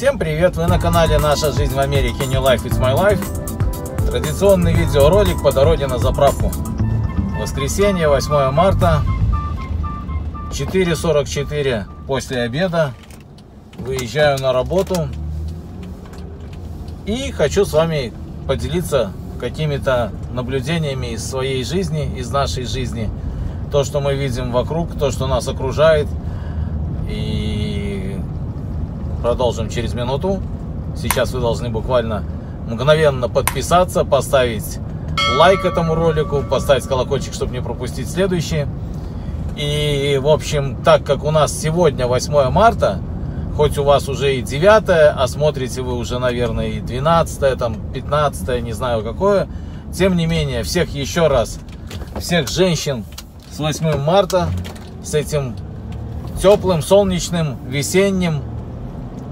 Всем привет! Вы на канале Наша жизнь в Америке New Life It's My Life. Традиционный видеоролик по дороге на заправку. Воскресенье, 8 марта, 4.44 после обеда. Выезжаю на работу. И хочу с вами поделиться какими-то наблюдениями из своей жизни, из нашей жизни. То, что мы видим вокруг, то, что нас окружает. И продолжим через минуту. Сейчас вы должны буквально мгновенно подписаться, поставить лайк этому ролику, поставить колокольчик, чтобы не пропустить следующий. И, в общем, так как у нас сегодня 8 марта, хоть у вас уже и 9, а смотрите вы уже, наверное, и 12, там, 15, не знаю какое, тем не менее, всех еще раз, всех женщин с 8 марта, с этим теплым, солнечным, весенним,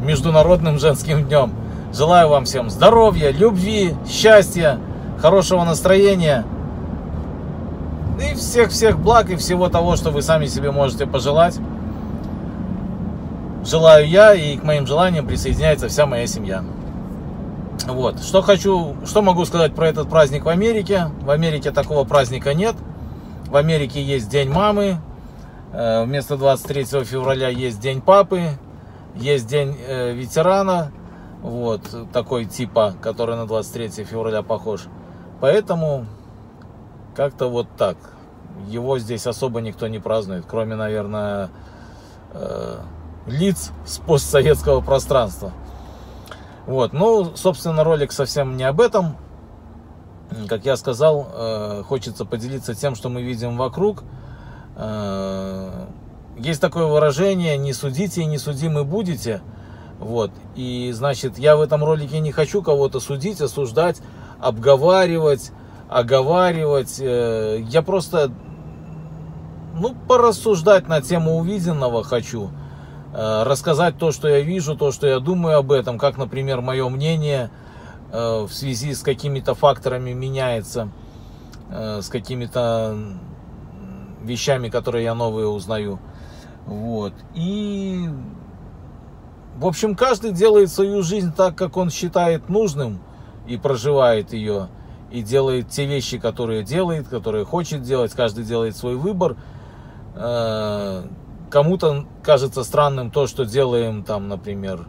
международным женским днем. Желаю вам всем здоровья, любви, счастья, хорошего настроения и всех-всех благ и всего того, что вы сами себе можете пожелать. Желаю я, и к моим желаниям присоединяется вся моя семья. Вот. Что хочу, что могу сказать про этот праздник в Америке? В Америке такого праздника нет. В Америке есть День мамы. Э, вместо 23 февраля есть День папы. Есть День э, ветерана. Вот, такой типа, который на 23 февраля похож. Поэтому как-то вот так. Его здесь особо никто не празднует, кроме, наверное, э, лиц с постсоветского пространства. Вот, ну, собственно, ролик совсем не об этом. Как я сказал, э, хочется поделиться тем, что мы видим вокруг. Есть такое выражение «не судите и не судимы будете». Вот, и, значит, я в этом ролике не хочу кого-то судить, осуждать, обговаривать, оговаривать. Э, я просто, ну, порассуждать на тему увиденного хочу. Э, рассказать то, что я вижу, то, что я думаю об этом, как, например, мое мнение э, в связи с какими-то факторами меняется, с какими-то вещами, которые я новые узнаю. Вот. И, в общем, каждый делает свою жизнь так, как он считает нужным и проживает ее. И делает те вещи, которые делает, которые хочет делать. Каждый делает свой выбор кому-то кажется странным то, что делаем там, например,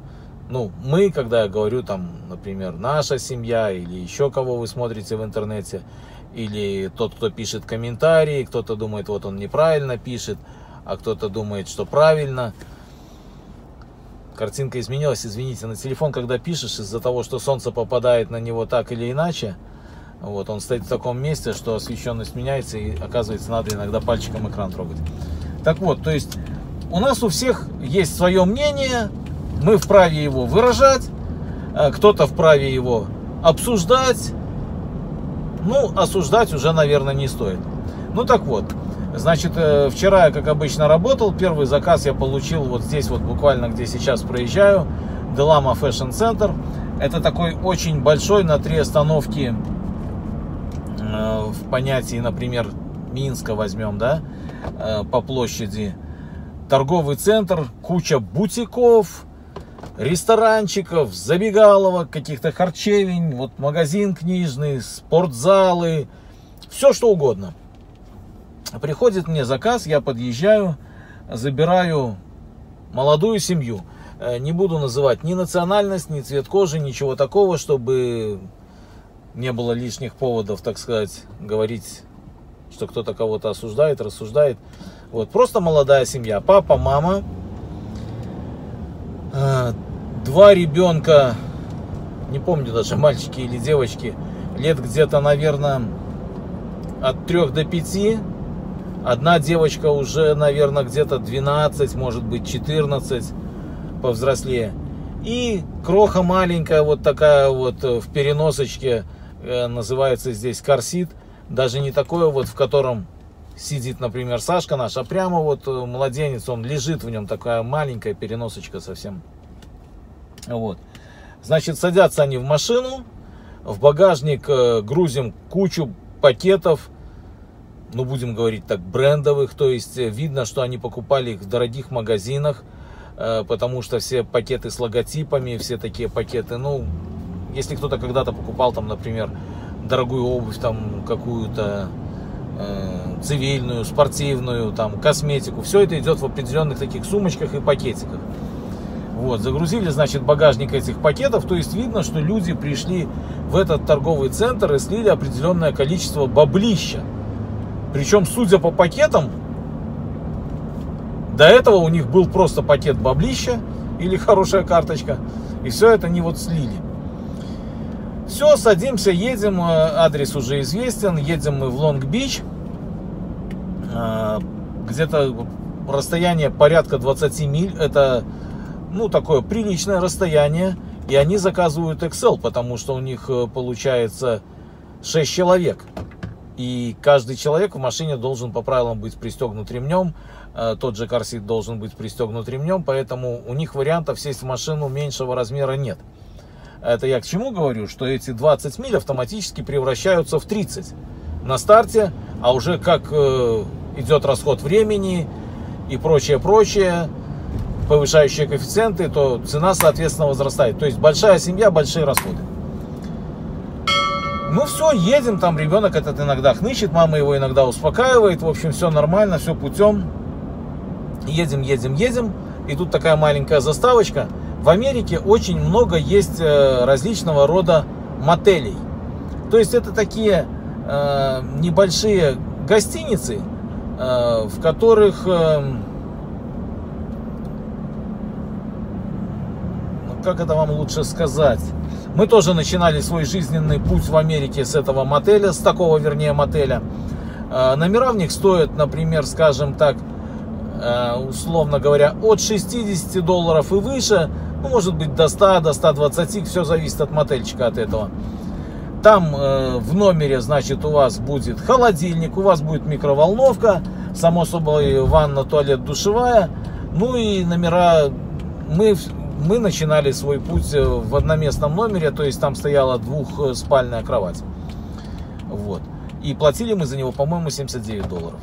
ну, мы, когда я говорю там, например, наша семья или еще кого вы смотрите в интернете, или тот, кто пишет комментарии, кто-то думает, вот он неправильно пишет, а кто-то думает, что правильно. Картинка изменилась, извините, на телефон, когда пишешь, из-за того, что солнце попадает на него так или иначе, вот, он стоит в таком месте, что освещенность меняется, и оказывается, надо иногда пальчиком экран трогать. Так вот, то есть у нас у всех есть свое мнение, мы вправе его выражать, э, кто-то вправе его обсуждать, ну, осуждать уже, наверное, не стоит. Ну, так вот, значит, э, вчера я, как обычно, работал, первый заказ я получил вот здесь, вот буквально, где сейчас проезжаю, Делама Fashion Center. Это такой очень большой на три остановки э, в понятии, например, Минска возьмем, да, по площади торговый центр, куча бутиков, ресторанчиков, забегаловок, каких-то харчевень, вот магазин книжный, спортзалы, все что угодно. Приходит мне заказ, я подъезжаю, забираю молодую семью. Э, не буду называть ни национальность, ни цвет кожи, ничего такого, чтобы не было лишних поводов, так сказать, говорить, что кто-то кого-то осуждает, рассуждает. Вот, просто молодая семья. Папа, мама, э, два ребенка, не помню даже, мальчики или девочки, лет где-то, наверное, от 3 до 5. Одна девочка уже, наверное, где-то 12, может быть, 14, повзрослее. И кроха маленькая, вот такая вот э, в переносочке, э, называется здесь корсит. Даже не такое вот, в котором сидит, например, Сашка наш, а прямо вот э, младенец, он лежит в нем, такая маленькая переносочка совсем. Вот. Значит, садятся они в машину, в багажник грузим кучу пакетов, ну, будем говорить так, брендовых, то есть э, видно, что они покупали их в дорогих магазинах, э, потому что все пакеты с логотипами, все такие пакеты, ну, если кто-то когда-то покупал там, например, дорогую обувь, там какую-то э, цивильную, спортивную, там косметику, все это идет в определенных таких сумочках и пакетиках. Вот, загрузили, значит, багажник этих пакетов, то есть видно, что люди пришли в этот торговый центр и слили определенное количество баблища. Причем, судя по пакетам, до этого у них был просто пакет баблища или хорошая карточка, и все это они вот слили. Все, садимся, едем, э, адрес уже известен, едем мы в Лонг-Бич, э, где-то расстояние порядка 20 миль, это ну, такое приличное расстояние. И они заказывают Excel, потому что у них э, получается 6 человек. И каждый человек в машине должен по правилам быть пристегнут ремнем. Э, тот же карсит должен быть пристегнут ремнем. Поэтому у них вариантов сесть в машину меньшего размера нет. Это я к чему говорю? Что эти 20 миль автоматически превращаются в 30 на старте. А уже как э, идет расход времени и прочее, прочее, повышающие коэффициенты, то цена, соответственно, возрастает. То есть большая семья, большие расходы. Ну все, едем, там ребенок этот иногда хнычет, мама его иногда успокаивает, в общем, все нормально, все путем. Едем, едем, едем. И тут такая маленькая заставочка. В Америке очень много есть э, различного рода мотелей. То есть это такие э, небольшие гостиницы, э, в которых... Э, как это вам лучше сказать? Мы тоже начинали свой жизненный путь в Америке с этого мотеля, с такого, вернее, мотеля. А, номера в них стоят, например, скажем так, а, условно говоря, от 60 долларов и выше, ну, может быть, до 100, до 120, все зависит от мотельчика, от этого. Там э, в номере, значит, у вас будет холодильник, у вас будет микроволновка, само собой, ванна, туалет, душевая. Ну и номера мы мы начинали свой путь э, в одноместном номере, то есть там стояла двухспальная кровать. Вот. И платили мы за него, по-моему, 79 долларов.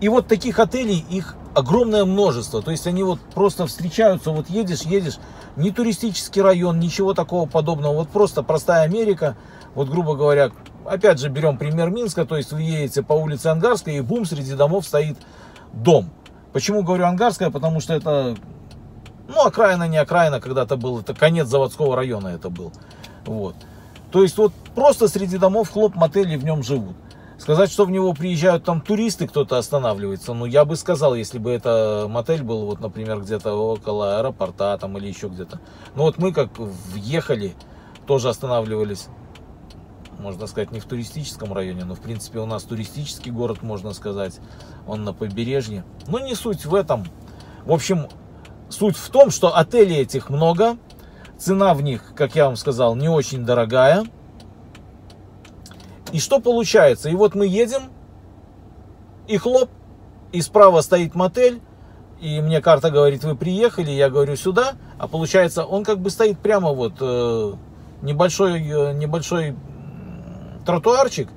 И вот таких отелей, их огромное множество. То есть они вот просто встречаются, вот едешь, едешь, не туристический район, ничего такого подобного. Вот просто простая Америка. Вот, грубо говоря, опять же, берем пример Минска. То есть вы едете по улице Ангарской, и бум, среди домов стоит дом. Почему говорю Ангарская? Потому что это ну, окраина, не окраина, когда-то был, это конец заводского района это был. Вот. То есть вот просто среди домов хлоп мотели в нем живут. Сказать, что в него приезжают там туристы, кто-то останавливается, ну я бы сказал, если бы это мотель был, вот, например, где-то около аэропорта там или еще где-то. Ну вот мы как въехали, тоже останавливались, можно сказать, не в туристическом районе, но в принципе у нас туристический город, можно сказать, он на побережье. Но не суть в этом. В общем, Суть в том, что отелей этих много, цена в них, как я вам сказал, не очень дорогая. И что получается? И вот мы едем, и хлоп, и справа стоит мотель, и мне карта говорит, вы приехали, я говорю сюда, а получается, он как бы стоит прямо вот э, небольшой, э, небольшой тротуарчик,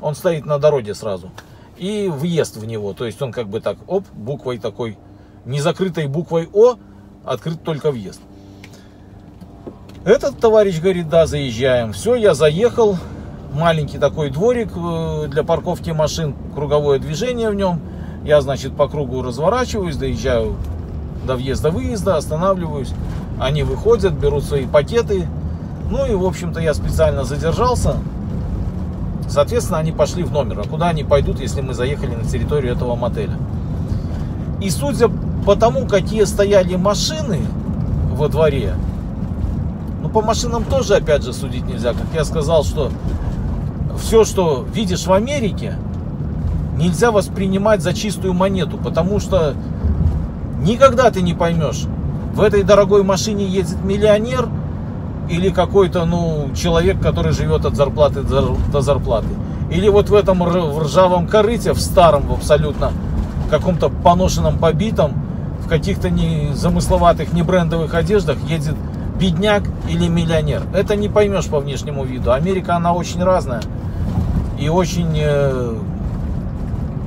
он стоит на дороге сразу, и въезд в него, то есть он как бы так, оп, буквой такой не закрытой буквой О, открыт только въезд. Этот товарищ говорит, да, заезжаем. Все, я заехал. Маленький такой дворик э, для парковки машин, круговое движение в нем. Я, значит, по кругу разворачиваюсь, доезжаю до въезда-выезда, останавливаюсь. Они выходят, берут свои пакеты. Ну и, в общем-то, я специально задержался. Соответственно, они пошли в номер. А куда они пойдут, если мы заехали на территорию этого мотеля? И судя потому какие стояли машины во дворе, ну по машинам тоже опять же судить нельзя. Как я сказал, что все, что видишь в Америке, нельзя воспринимать за чистую монету, потому что никогда ты не поймешь, в этой дорогой машине едет миллионер или какой-то ну, человек, который живет от зарплаты до зарплаты. Или вот в этом ржавом корыте, в старом абсолютно каком-то поношенном, побитом, в каких-то не замысловатых, не брендовых одеждах едет бедняк или миллионер. Это не поймешь по внешнему виду. Америка, она очень разная и очень э,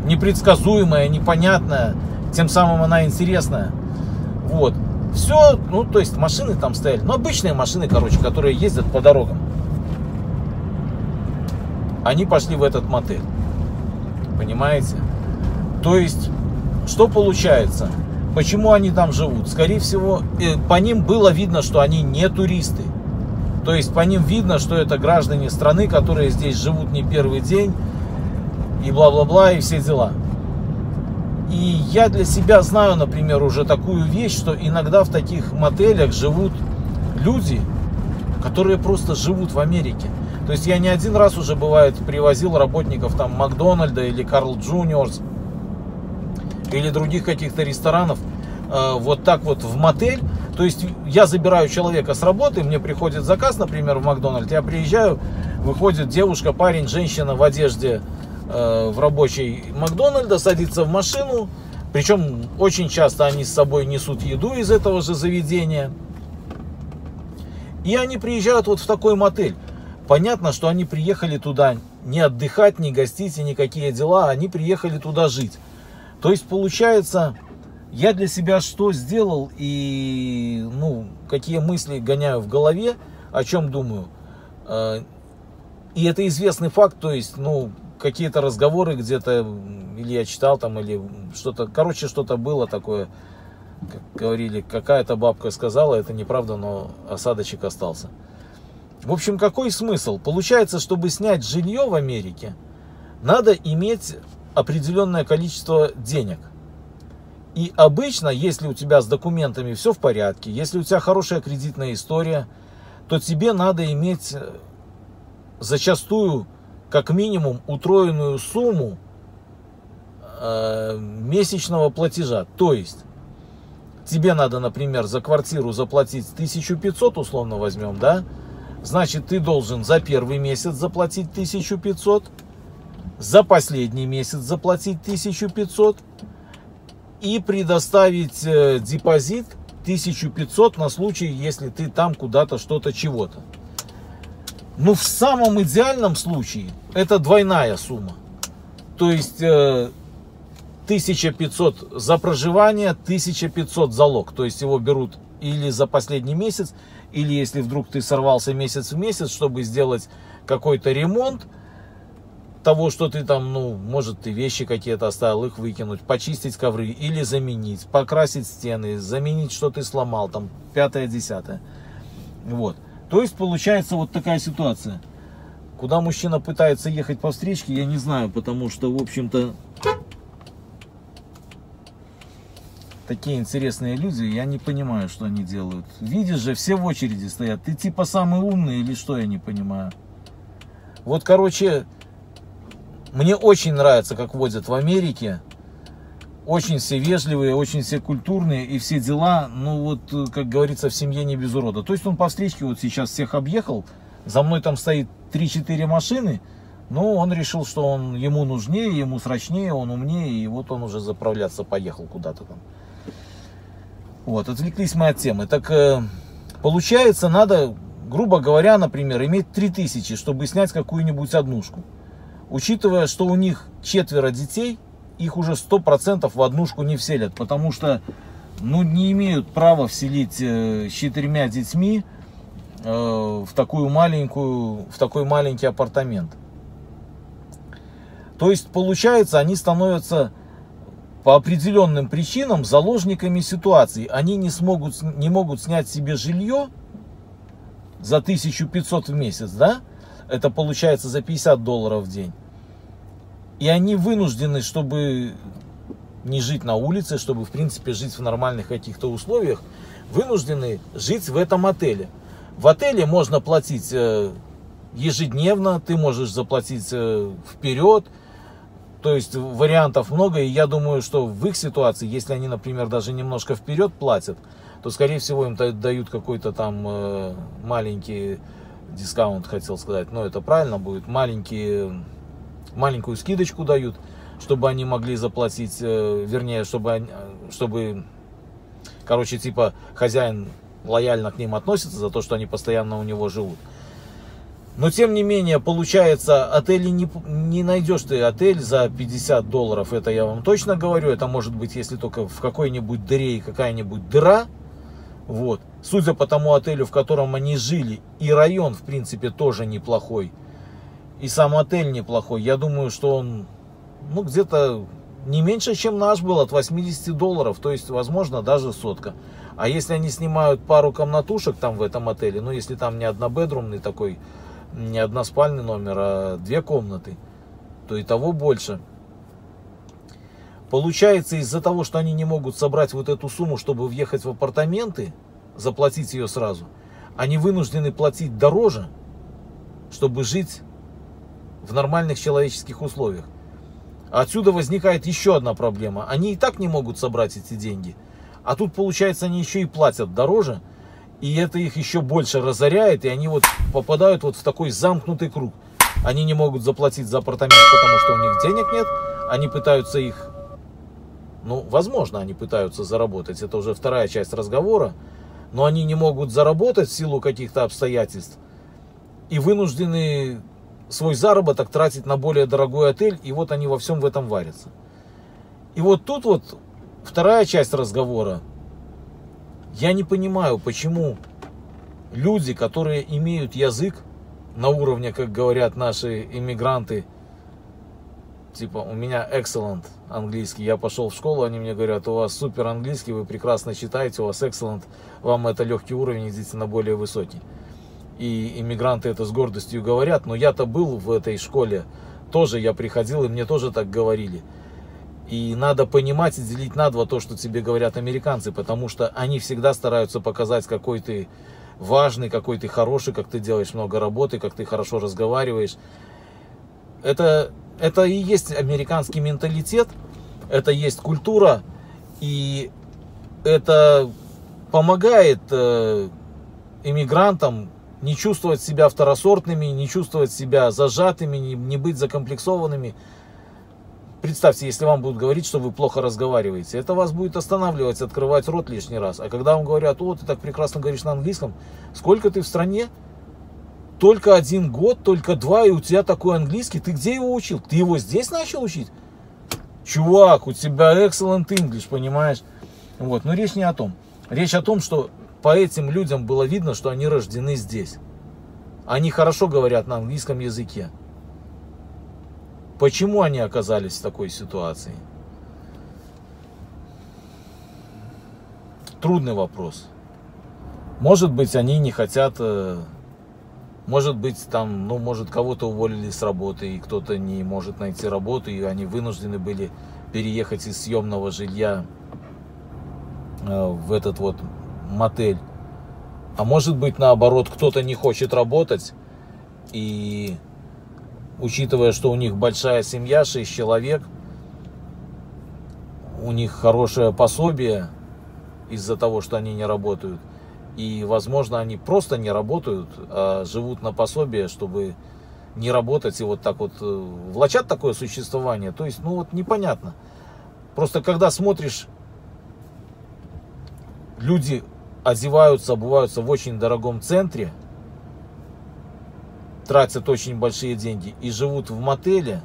непредсказуемая, непонятная. Тем самым она интересная. вот, все, ну, то есть машины там стояли, ну, обычные машины, короче, которые ездят по дорогам. Они пошли в этот мотель. Понимаете? То есть, что получается? Почему они там живут? Скорее всего, э, по ним было видно, что они не туристы. То есть по ним видно, что это граждане страны, которые здесь живут не первый день, и бла-бла-бла, и все дела. И я для себя знаю, например, уже такую вещь, что иногда в таких мотелях живут люди, которые просто живут в Америке. То есть я не один раз уже, бывает, привозил работников там Макдональда или Карл Джуниорс или других каких-то ресторанов э, вот так вот в мотель. То есть я забираю человека с работы, мне приходит заказ, например, в Макдональд, я приезжаю, выходит девушка, парень, женщина в одежде э, в рабочей Макдональда, садится в машину, причем очень часто они с собой несут еду из этого же заведения. И они приезжают вот в такой мотель. Понятно, что они приехали туда не отдыхать, не гостить и никакие дела, они приехали туда жить. То есть получается, я для себя что сделал и ну, какие мысли гоняю в голове, о чем думаю. Э, и это известный факт, то есть, ну, какие-то разговоры где-то, или я читал там, или что-то, короче, что-то было такое, как говорили, какая-то бабка сказала, это неправда, но осадочек остался. В общем, какой смысл? Получается, чтобы снять жилье в Америке, надо иметь определенное количество денег. И обычно, если у тебя с документами все в порядке, если у тебя хорошая кредитная история, то тебе надо иметь э, зачастую как минимум утроенную сумму э, месячного платежа. То есть тебе надо, например, за квартиру заплатить 1500, условно возьмем, да? Значит, ты должен за первый месяц заплатить 1500, за последний месяц заплатить 1500 и предоставить э, депозит 1500 на случай, если ты там куда-то что-то чего-то. Ну, в самом идеальном случае это двойная сумма. То есть 1500 э, за проживание, 1500 залог. То есть его берут или за последний месяц, или если вдруг ты сорвался месяц в месяц, чтобы сделать какой-то ремонт, того, что ты там, ну, может, ты вещи какие-то оставил, их выкинуть, почистить ковры или заменить, покрасить стены, заменить, что ты сломал, там, пятое, десятое. Вот. То есть получается вот такая ситуация. Куда мужчина пытается ехать по встречке, я не знаю, потому что, в общем-то, такие интересные люди, я не понимаю, что они делают. Видишь же, все в очереди стоят. Ты типа самый умный или что, я не понимаю. Вот, короче, мне очень нравится, как водят в Америке. Очень все вежливые, очень все культурные и все дела, ну вот, как говорится, в семье не без урода. То есть он по встречке вот сейчас всех объехал, за мной там стоит 3-4 машины, но он решил, что он ему нужнее, ему срочнее, он умнее, и вот он уже заправляться поехал куда-то там. Вот, отвлеклись мы от темы. Так, э, получается, надо, грубо говоря, например, иметь 3000, чтобы снять какую-нибудь однушку учитывая, что у них четверо детей, их уже сто процентов в однушку не вселят, потому что ну, не имеют права вселить э, с четырьмя детьми э, в такую маленькую, в такой маленький апартамент. То есть, получается, они становятся по определенным причинам заложниками ситуации. Они не, смогут, не могут снять себе жилье за 1500 в месяц, да? Это получается за 50 долларов в день. И они вынуждены, чтобы не жить на улице, чтобы в принципе жить в нормальных каких-то условиях, вынуждены жить в этом отеле. В отеле можно платить э, ежедневно, ты можешь заплатить э, вперед, то есть вариантов много, и я думаю, что в их ситуации, если они, например, даже немножко вперед платят, то, скорее всего, им дают какой-то там э, маленький дискаунт хотел сказать, но это правильно будет, маленькие, маленькую скидочку дают, чтобы они могли заплатить, э, вернее, чтобы, они, чтобы, короче, типа хозяин лояльно к ним относится за то, что они постоянно у него живут. Но тем не менее, получается, отели не, не найдешь ты отель за 50 долларов, это я вам точно говорю. Это может быть, если только в какой-нибудь дыре и какая-нибудь дыра. Вот. Судя по тому отелю, в котором они жили, и район, в принципе, тоже неплохой. И сам отель неплохой. Я думаю, что он, ну, где-то не меньше, чем наш был, от 80 долларов. То есть, возможно, даже сотка. А если они снимают пару комнатушек там в этом отеле, ну, если там не однобедрумный такой не односпальный номер, а две комнаты, то и того больше. Получается, из-за того, что они не могут собрать вот эту сумму, чтобы въехать в апартаменты, заплатить ее сразу, они вынуждены платить дороже, чтобы жить в нормальных человеческих условиях. Отсюда возникает еще одна проблема. Они и так не могут собрать эти деньги. А тут, получается, они еще и платят дороже – и это их еще больше разоряет, и они вот попадают вот в такой замкнутый круг. Они не могут заплатить за апартамент, потому что у них денег нет. Они пытаются их, ну, возможно, они пытаются заработать. Это уже вторая часть разговора. Но они не могут заработать в силу каких-то обстоятельств. И вынуждены свой заработок тратить на более дорогой отель. И вот они во всем в этом варятся. И вот тут вот вторая часть разговора я не понимаю, почему люди, которые имеют язык на уровне, как говорят наши иммигранты, типа, у меня excellent английский, я пошел в школу, они мне говорят, у вас супер английский, вы прекрасно читаете, у вас excellent, вам это легкий уровень, идите на более высокий. И иммигранты это с гордостью говорят, но я-то был в этой школе, тоже я приходил, и мне тоже так говорили. И надо понимать и делить на два то, что тебе говорят американцы, потому что они всегда стараются показать, какой ты важный, какой ты хороший, как ты делаешь много работы, как ты хорошо разговариваешь. Это, это и есть американский менталитет, это есть культура, и это помогает э, иммигрантам не чувствовать себя второсортными, не чувствовать себя зажатыми, не, быть закомплексованными. Представьте, если вам будут говорить, что вы плохо разговариваете, это вас будет останавливать, открывать рот лишний раз. А когда вам говорят, о, ты так прекрасно говоришь на английском, сколько ты в стране? Только один год, только два, и у тебя такой английский. Ты где его учил? Ты его здесь начал учить? Чувак, у тебя excellent English, понимаешь? Вот, но речь не о том. Речь о том, что по этим людям было видно, что они рождены здесь. Они хорошо говорят на английском языке. Почему они оказались в такой ситуации? Трудный вопрос. Может быть, они не хотят, э, может быть, там, ну, может, кого-то уволили с работы, и кто-то не может найти работу, и они вынуждены были переехать из съемного жилья э, в этот вот мотель. А может быть, наоборот, кто-то не хочет работать, и учитывая, что у них большая семья, 6 человек, у них хорошее пособие из-за того, что они не работают. И, возможно, они просто не работают, а живут на пособие, чтобы не работать и вот так вот э, влачат такое существование. То есть, ну вот непонятно. Просто когда смотришь, люди одеваются, обуваются в очень дорогом центре – тратят очень большие деньги и живут в мотеле,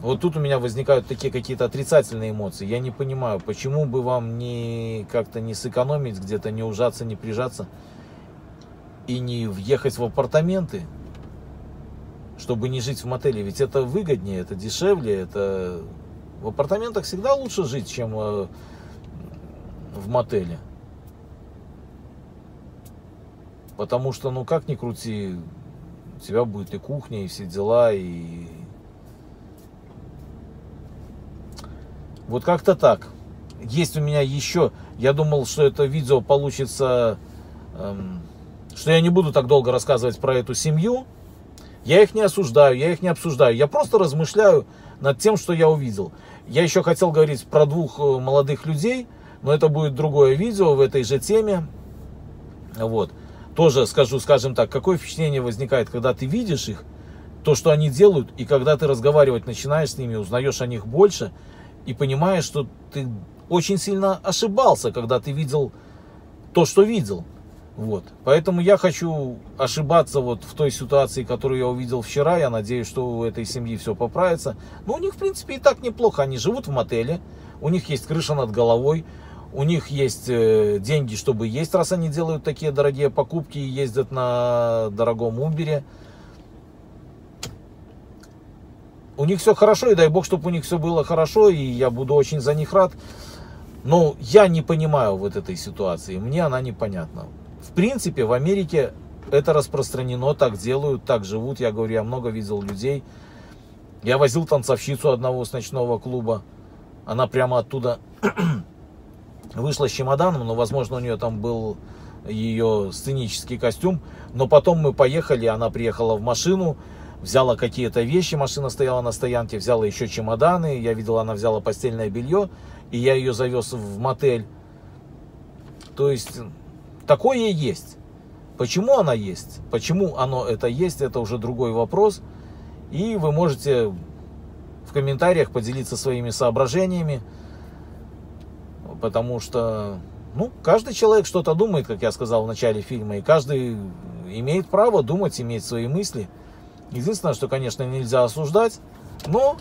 вот тут у меня возникают такие какие-то отрицательные эмоции. Я не понимаю, почему бы вам не как-то не сэкономить, где-то не ужаться, не прижаться и не въехать в апартаменты, чтобы не жить в мотеле. Ведь это выгоднее, это дешевле, это в апартаментах всегда лучше жить, чем э, в мотеле. Потому что, ну как ни крути, у тебя будет и кухня, и все дела, и... Вот как-то так. Есть у меня еще... Я думал, что это видео получится... Эм, что я не буду так долго рассказывать про эту семью. Я их не осуждаю, я их не обсуждаю. Я просто размышляю над тем, что я увидел. Я еще хотел говорить про двух э, молодых людей, но это будет другое видео в этой же теме. Вот тоже скажу, скажем так, какое впечатление возникает, когда ты видишь их, то, что они делают, и когда ты разговаривать начинаешь с ними, узнаешь о них больше, и понимаешь, что ты очень сильно ошибался, когда ты видел то, что видел. Вот. Поэтому я хочу ошибаться вот в той ситуации, которую я увидел вчера. Я надеюсь, что у этой семьи все поправится. Но у них, в принципе, и так неплохо. Они живут в мотеле, у них есть крыша над головой, у них есть э, деньги, чтобы есть, раз они делают такие дорогие покупки и ездят на дорогом Убере. У них все хорошо, и дай бог, чтобы у них все было хорошо, и я буду очень за них рад. Но я не понимаю вот этой ситуации, мне она непонятна. В принципе, в Америке это распространено, так делают, так живут. Я говорю, я много видел людей. Я возил танцовщицу одного с ночного клуба. Она прямо оттуда вышла с чемоданом, но, возможно, у нее там был ее сценический костюм. Но потом мы поехали, она приехала в машину, взяла какие-то вещи, машина стояла на стоянке, взяла еще чемоданы. Я видел, она взяла постельное белье, и я ее завез в мотель. То есть Такое есть. Почему она есть? Почему оно это есть, это уже другой вопрос. И вы можете в комментариях поделиться своими соображениями. Потому что, ну, каждый человек что-то думает, как я сказал в начале фильма. И каждый имеет право думать, иметь свои мысли. Единственное, что, конечно, нельзя осуждать. Но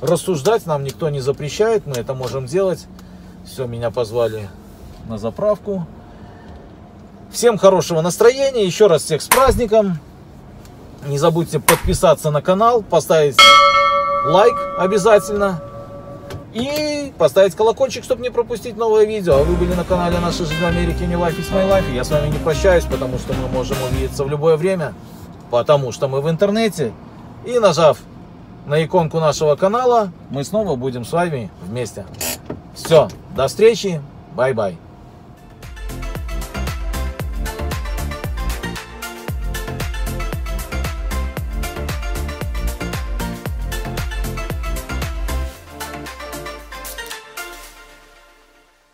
рассуждать нам никто не запрещает. Мы это можем делать. Все, меня позвали на заправку. Всем хорошего настроения, еще раз всех с праздником. Не забудьте подписаться на канал, поставить лайк обязательно. И поставить колокольчик, чтобы не пропустить новое видео. А вы были на канале Наша Жизнь в Америке, не Life is My Life. Я с вами не прощаюсь, потому что мы можем увидеться в любое время. Потому что мы в интернете. И нажав на иконку нашего канала, мы снова будем с вами вместе. Все, до встречи, bye-bye.